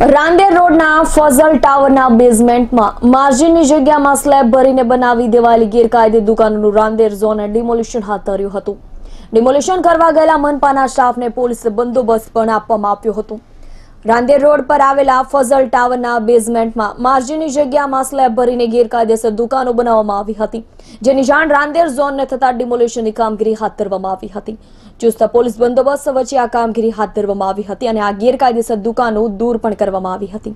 રાંદેર રોડના ફઝલ ટાવરના બેઝમેન્ટમાં માર્જિનની જગ્યામાં સ્લેબ ભરીને બનાવી દેવાયેલી ગેરકાયદે દુકાનોનું રાંદેર ઝોને ડિમોલિશન હાથ ધર્યું હતું. ડિમોલિશન કરવા ગયેલા મનપાના સ્ટાફને પોલીસે બંદોબસ્ત પણ આપવામાં આપ્યો હતો. રાંદેર રોડ પર આવેલા ફઝલ ટાવરના બેઝમેન્ટમાં માર્જીની જગ્યામાં સ્લેબ ભરીને ગેરકાયદેસર દુકાનો બનાવવામાં આવી હતી, જેની જાણ રાંદેર ઝોનને થતા ડિમોલિશનની કામગીરી હાથ ધરવામાં આવી હતી. ચુસ્ત પોલીસ બંદોબસ્ત વચ્ચે આ કામગીરી હાથ ધરવામાં આવી હતી અને આ ગેરકાયદેસર દુકાનો દૂર પણ કરવામાં આવી હતી.